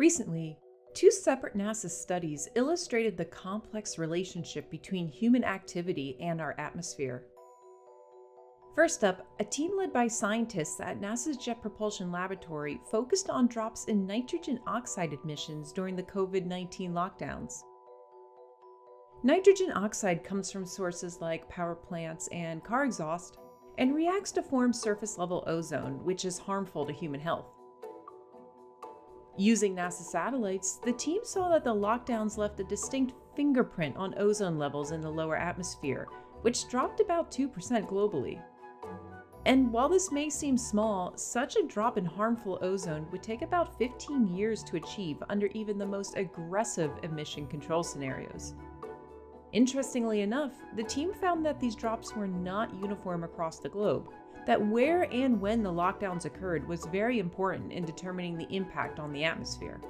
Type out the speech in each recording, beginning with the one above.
Recently, two separate NASA studies illustrated the complex relationship between human activity and our atmosphere. First up, a team led by scientists at NASA's Jet Propulsion Laboratory focused on drops in nitrogen oxide emissions during the COVID 19 lockdowns. Nitrogen oxide comes from sources like power plants and car exhaust and reacts to form surface level ozone, which is harmful to human health. Using NASA satellites, the team saw that the lockdowns left a distinct fingerprint on ozone levels in the lower atmosphere, which dropped about 2% globally. And while this may seem small, such a drop in harmful ozone would take about 15 years to achieve under even the most aggressive emission control scenarios. Interestingly enough, the team found that these drops were not uniform across the globe, that where and when the lockdowns occurred was very important in determining the impact on the atmosphere.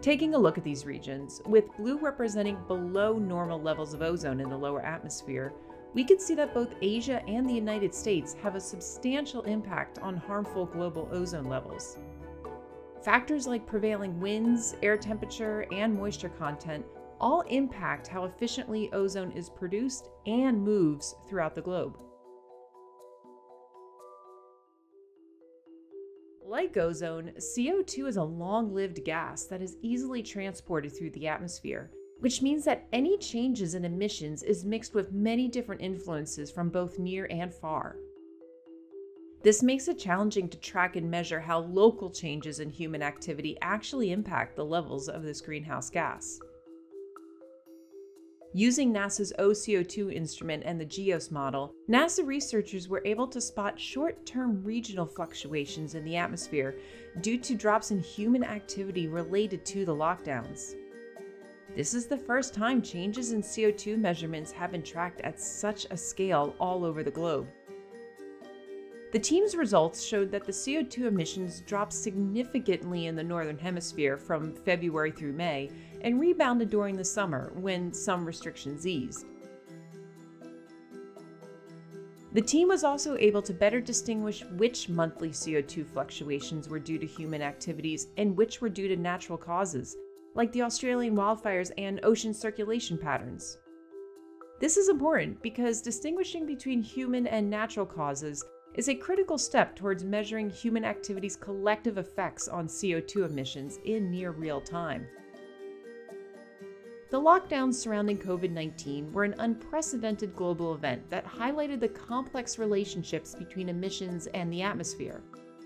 Taking a look at these regions, with blue representing below normal levels of ozone in the lower atmosphere, we can see that both Asia and the United States have a substantial impact on harmful global ozone levels. Factors like prevailing winds, air temperature, and moisture content all impact how efficiently ozone is produced and moves throughout the globe. Like ozone, CO2 is a long lived gas that is easily transported through the atmosphere, which means that any changes in emissions is mixed with many different influences from both near and far. This makes it challenging to track and measure how local changes in human activity actually impact the levels of this greenhouse gas. Using NASA's OCO2 instrument and the GEOS model, NASA researchers were able to spot short term regional fluctuations in the atmosphere due to drops in human activity related to the lockdowns. This is the first time changes in CO2 measurements have been tracked at such a scale all over the globe. The team's results showed that the CO2 emissions dropped significantly in the Northern Hemisphere from February through May and rebounded during the summer when some restrictions eased. The team was also able to better distinguish which monthly CO2 fluctuations were due to human activities and which were due to natural causes, like the Australian wildfires and ocean circulation patterns. This is important because distinguishing between human and natural causes is a critical step towards measuring human activity's collective effects on CO2 emissions in near real time. The lockdowns surrounding COVID 19 were an unprecedented global event that highlighted the complex relationships between emissions and the atmosphere.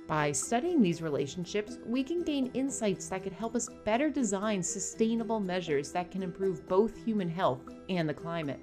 By studying these relationships, we can gain insights that could help us better design sustainable measures that can improve both human health and the climate.